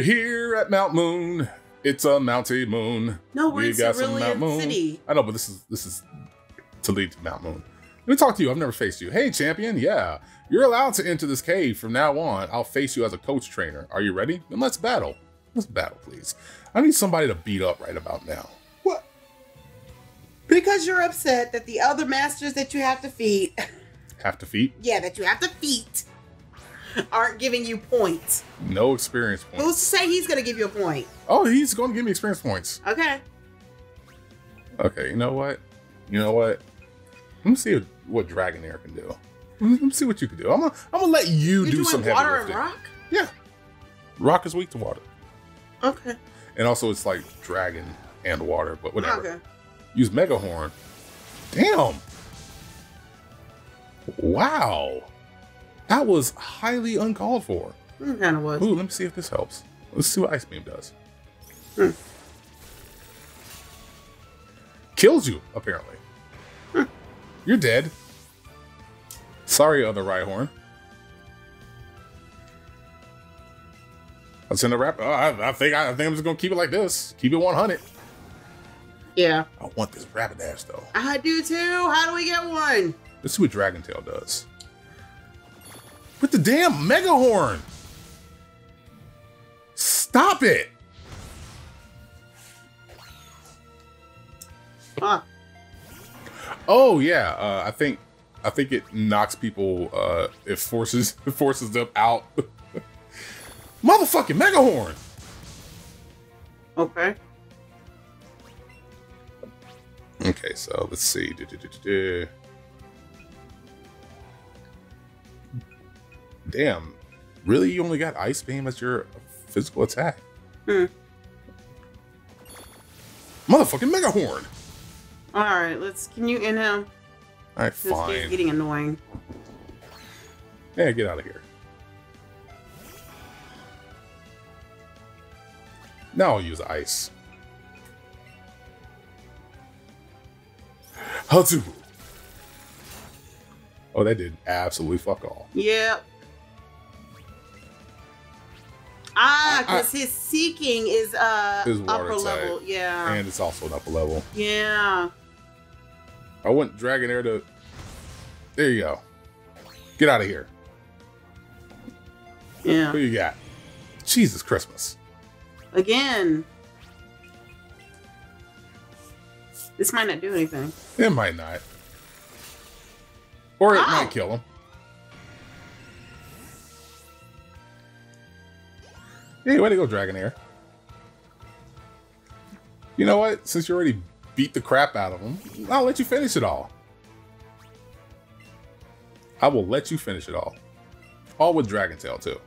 We're here at Mount Moon. It's a mounty moon. No, We we're in got some Mount Moon. City. I know, but this is this is to lead to Mount Moon. Let me talk to you. I've never faced you. Hey, champion. Yeah, you're allowed to enter this cave from now on. I'll face you as a coach trainer. Are you ready? Then let's battle. Let's battle, please. I need somebody to beat up right about now. What? Because you're upset that the other masters that you have to feed, Have to feed? yeah, that you have to feed, aren't giving you points. No experience points. Who's to say he's going to give you a point? Oh, he's going to give me experience points. Okay. Okay, you know what? You know what? Let me see what Dragonair can do. Let me see what you can do. I'm gonna, I'm gonna let you You're do some heavy water and lifting. rock? Yeah, rock is weak to water, Okay. and also it's like dragon and water, but whatever. Okay. Use Mega Horn. Damn. Wow, that was highly uncalled for. It kind of was. Ooh, let me see if this helps. Let's see what Ice Beam does. Hmm. Kills you, apparently. You're dead. Sorry, other Rhyhorn. Let's send a rap. Oh, I, I think I, think I'm just gonna keep it like this. Keep it 100. Yeah. I want this Rapidash though. I do too. How do we get one? Let's see what Dragon Tail does. With the damn Mega Horn. Stop it. Huh. Oh yeah, uh, I think I think it knocks people. Uh, it forces it forces them out. Motherfucking Mega Horn. Okay. Okay, so let's see. Du-du-du-du-du. Damn, really? You only got Ice Beam as your physical attack? Hmm. Motherfucking Mega Horn. All right. Let's. Can you in him? All right, This is getting annoying. Yeah, get out of here. Now I'll use ice. How to? Oh, that did absolutely fuck all. Yep. Because his seeking is uh Is upper level. Yeah. And it's also an upper level. yeah. I want Dragonair to. There you go. Get out of here. Yeah. Who you got? Jesus Christmas. Again. This might not do anything. It might not. Or it Ow. might kill him. Hey, way to go, Dragonair. You know what? Since you already beat the crap out of him, I'll let you finish it all. I will let you finish it all. All with Dragon Tail, too.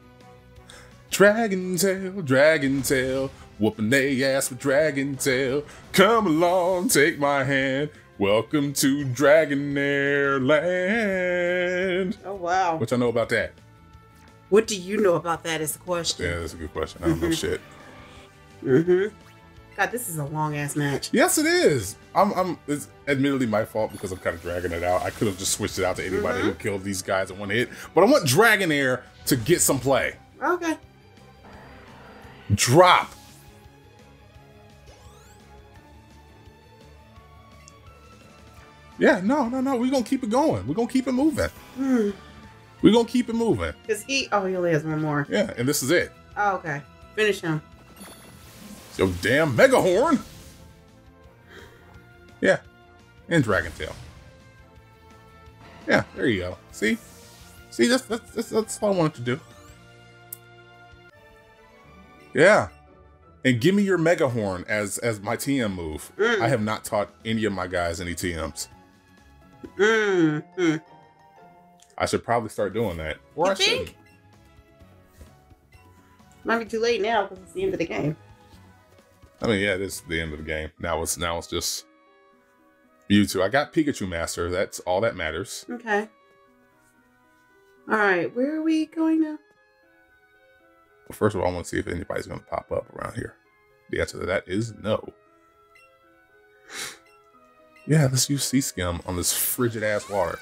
Dragon Tail, Dragon Tail, whooping they ass with Dragon Tail. Come along, take my hand. Welcome to Dragonair Land. Oh wow. What y'all know about that? What do you know about that is the question. Yeah, that's a good question. I don't know shit. Mm-hmm. God, this is a long ass match. Yes, it is. I'm. I'm. It's admittedly my fault because I'm kind of dragging it out. I could have just switched it out to anybody who killed these guys in one hit, but I want Dragonair to get some play. Okay. Drop. Yeah, no, no, no. We're gonna keep it going. We're gonna keep it moving. Hmm. We're gonna keep it moving. Because he oh he only has one more. Yeah, and this is it. Oh, okay. Finish him. Yo, damn Mega Horn. Yeah, and Dragon Tail. Yeah, there you go. See, see, that's that's that's, that's what I wanted to do. Yeah, and give me your Mega Horn as as my TM move. Mm. I have not taught any of my guys any TMs. Mm. Hmm. I should probably start doing that. Or You I shouldn't. think? Might be too late now because it's the end of the game. I mean, yeah, this is the end of the game. Now it's now it's just you two. I got Pikachu Master. That's all that matters. Okay. All right, where are we going now? Well, first of all, I want to see if anybody's going to pop up around here. The answer to that is no. Yeah, let's use Sea Skim on this frigid ass water.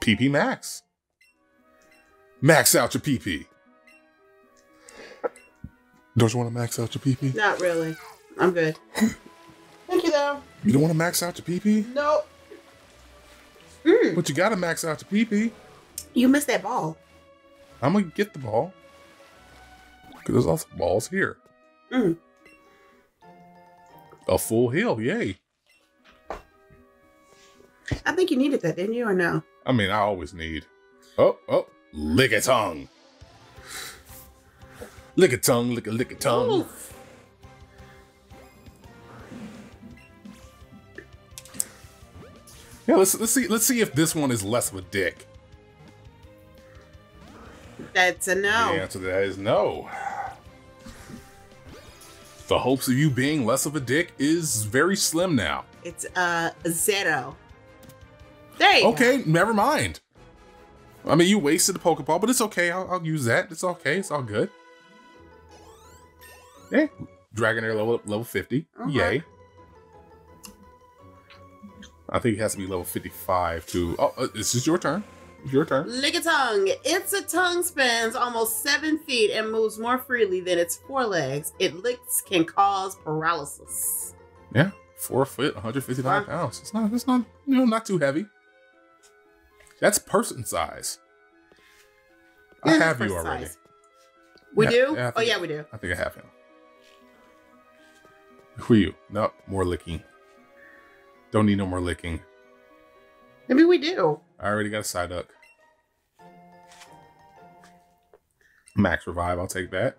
PP Max. Max out your PP. Don't you want to max out your PP? Not really. I'm good. Thank you, though. You don't want to max out your PP? Nope. Mm, But you gotta max out your PP. you missed that ball. I'm gonna get the ball. Because there's also balls here. Mm. A full hill, yay. I think you needed that, didn't you, or no? I mean, I always need. Oh, oh, Lickitung. Lick a tongue, lick a Lickitung. Oof. Yeah, let's let's see let's see if this one is less of a dick. That's a no. The answer to that is no. The hopes of you being less of a dick is very slim now. It's uh, a zero. There you go. Okay, never mind. I mean, you wasted the Pokeball, but it's okay. I'll, I'll use that. It's okay. It's all good. Yeah, Dragonair level level 50. Okay. Yay. I think it has to be level 55 to. Oh, uh, this is your turn. Your turn. Lickitung. It's a tongue spans almost seven feet and moves more freely than its forelegs. It licks can cause paralysis. Yeah, four foot, 155 pounds. It's not. It's not. You know, not too heavy. That's person size. I have you already. size. We Yeah, do? yeah, oh yeah, we do. I think I have him. Who are you? No, more licking. Don't need no more licking. Maybe we do. I already got a Psyduck. Max Revive, I'll take that.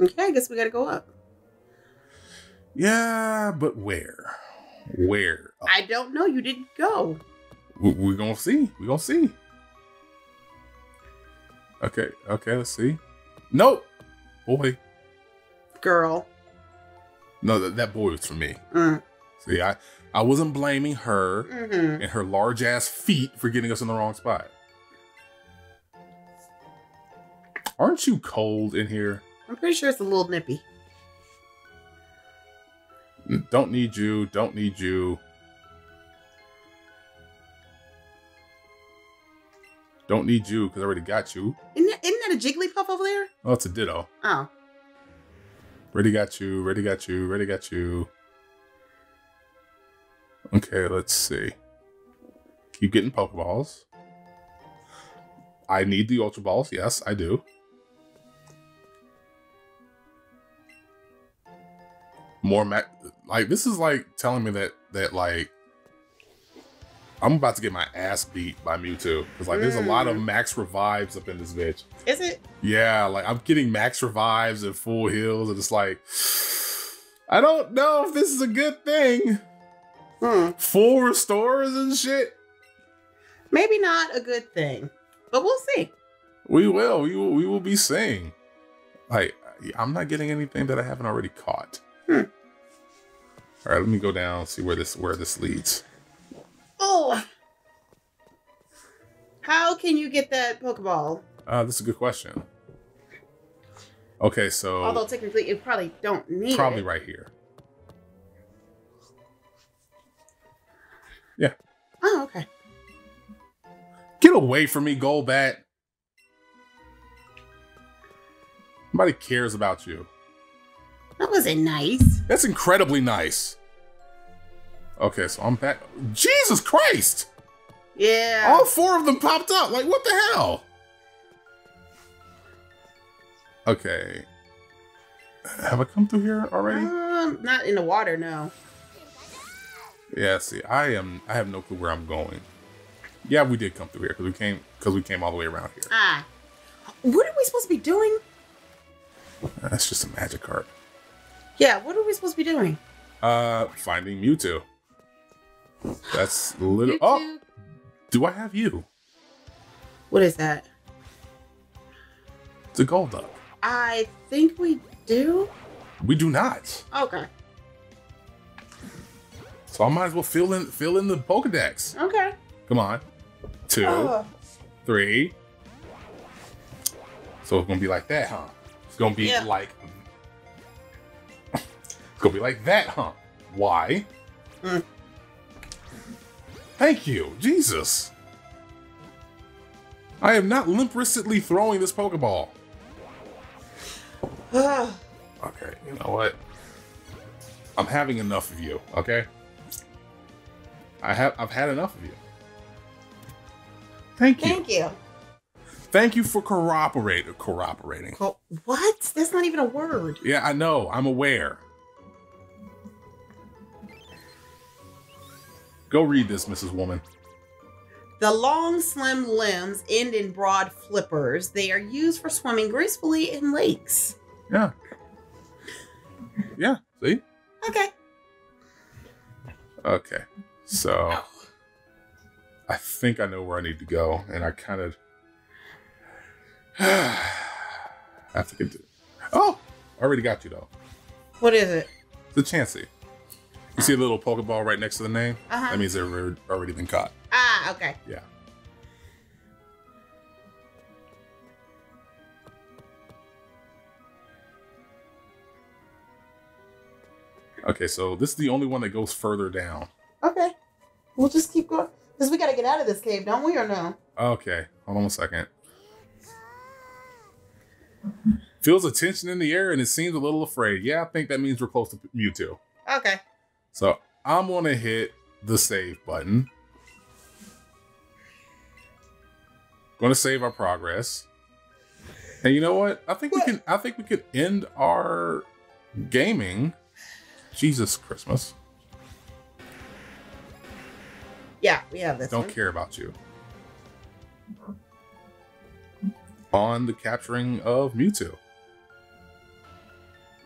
Okay, I guess we gotta go up. Yeah, but where? Where? I don't know. You didn't go. We- We're gonna see. We're gonna see. Okay, okay, let's see. Nope. Boy. Girl. No, that, that boy was for me. Mm. See, I, I wasn't blaming her hmm and her large ass feet for getting us in the wrong spot. Aren't you cold in here? I'm pretty sure it's a little nippy. Don't need you. Don't need you. Don't need you because I already got you. Isn't that, isn't that a Jigglypuff over there? Oh, it's a ditto. Oh. Ready got you. Ready got you. Ready got you. Okay, let's see. Keep getting Pokeballs. I need the Ultra Balls. Yes, I do. More Mac. Like this is like telling me that that like I'm about to get my ass beat by Mewtwo because like there's a lot of Mm. Max revives up in this bitch. Is it? Yeah, like I'm getting max revives and full heals, and it's like I don't know if this is a good thing. Hmm. Full restores and shit. Maybe not a good thing, but we'll see. We will, we will, we will be seeing. Like I'm not getting anything that I haven't already caught. Hmm. All right, let me go down see where this where this leads. Oh. How can you get that Pokeball? Uh, this is a good question. Okay, so Although technically you probably don't need probably it. right here. Yeah. Oh, okay. Get away from me, Golbat. Nobody cares about you. That wasn't nice. That's incredibly nice. Okay, so I'm back. Jesus Christ! Yeah. All four of them popped up. Like, what the hell? Okay. Have I come through here already? Um, not in the water, no. Yeah, see, I am I have no clue where I'm going. Yeah, we did come through here because we came because we came all the way around here. Ah. What are we supposed to be doing? That's just a magic card. Yeah, what are we supposed to be doing? Uh finding Mewtwo. That's little Oh, do I have you? What is that? It's a Golduck. I think we do. We do not. Okay. So I might as well fill in fill in the Pokedex. Okay. Come on. Two, Oh. three. So it's gonna be like that, huh? It's gonna be Yeah. like it's gonna be like that, huh? Why? Thank you, Jesus. I am not limp wristedly throwing this Pokeball. Okay, you know what? I'm having enough of you, okay? I have I've had enough of you. Thank you. Thank you. Thank you for corroborating corroborating. Co- what? That's not even a word. Yeah, I know. I'm aware. Go read this, Mrs. Woman. The long, slim limbs end in broad flippers. They are used for swimming gracefully in lakes. Yeah. Yeah, see? Okay. Okay. So I think I know where I need to go, and I kind of have to get to. Oh, I already got you though. What is it? The Chansey. You see a little Pokeball right next to the name? Uh-huh. That means they've already- been caught. Ah, okay. Yeah. Okay, so this is the only one that goes further down. Okay. We'll just keep going. Because we got to get out of this cave, don't we, or no? Okay, hold on a second. Feels a tension in the air and it seems a little afraid. Yeah, I think that means we're close to Mewtwo. Okay. So I'm gonna hit the save button. Gonna save our progress. And you know what? I think What? we can I think we could end our gaming. Jesus Christmas. Yeah, we have this Don't one. care about you. On the capturing of Mewtwo.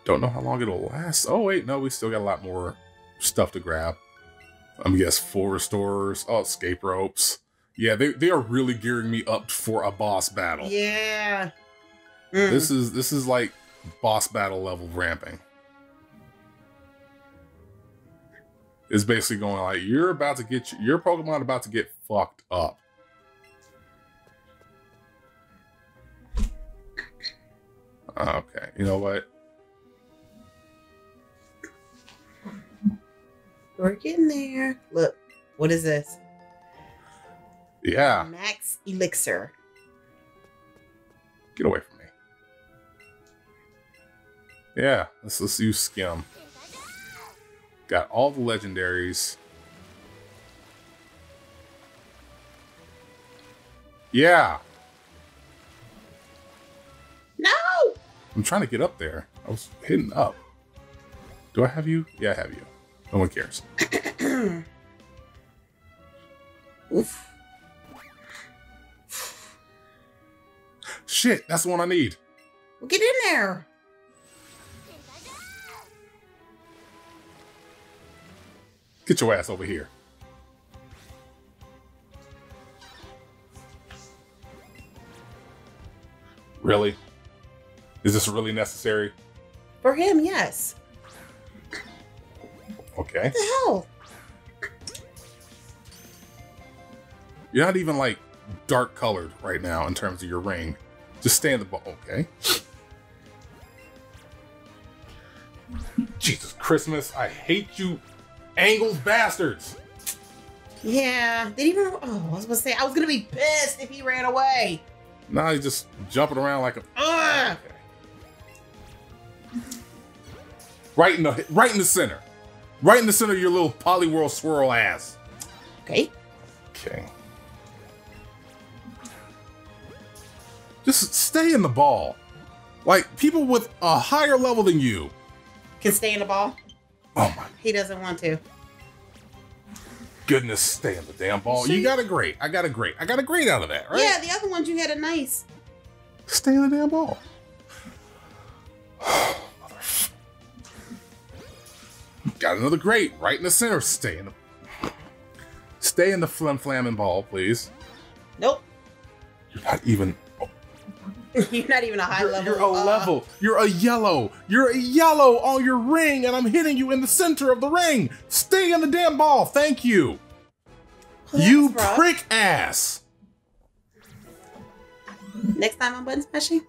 Don't know how long it'll last. Oh wait, no, we still got a lot more stuff to grab. I'm guess full restorers. Oh, escape ropes. Yeah, they, they are really gearing me up for a boss battle. Yeah. Mm. This is this is like boss battle level ramping. It's basically going like you're about to get your Pokemon about to get fucked up. Okay, you know what? We're getting there. Look, what is this? Yeah, Max Elixir. get away from me. Yeah, let's let's use Skim. Got all the legendaries. Yeah, No! I'm trying to get up there. I was hitting up. Do I have you? Yeah, I have you. No one cares. Oof. Shit, that's the one I need. Well, get in there. Get your ass over here. Really? Is this really necessary? For him, yes. Okay. What the hell? You're not even like dark colored right now in terms of your ring. Just stay in the ball. Okay. Jesus Christmas, I hate you, Angles bastards. Yeah. Did he run? Oh, I was gonna say I was gonna be pissed if he ran away. Now he's just jumping around like a Ugh. right in the right in the center, right in the center of your little Poliwhirl swirl ass. Okay. Okay. Just stay in the ball. Like people with a higher level than you. Can stay in the ball. Oh my He doesn't want to. goodness, stay in the damn ball. See? You got a great. I got a great. I got a great out of that, right? Yeah, the other ones you had a nice. Stay in the damn ball. Got another great right in the center. Stay in the Stay in the flim flamming ball, please. Nope. You're not even You're not even a high You're, level. you're a uh, level. You're a yellow. You're a yellow on your ring, and I'm hitting you in the center of the ring. Stay in the damn ball. Thank you. well, you rough. prick ass. Next time I'm button smashing.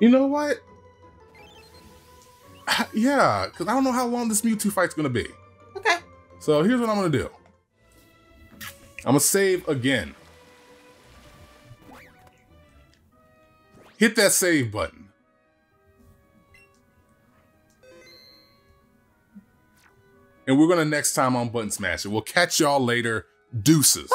You know what? Yeah, because I don't know how long this Mewtwo fight's gonna be. Okay. So here's what I'm gonna do. I'm gonna save again. Hit that save button. And we're gonna next time on Button Smash it. We'll catch y'all later. Deuces.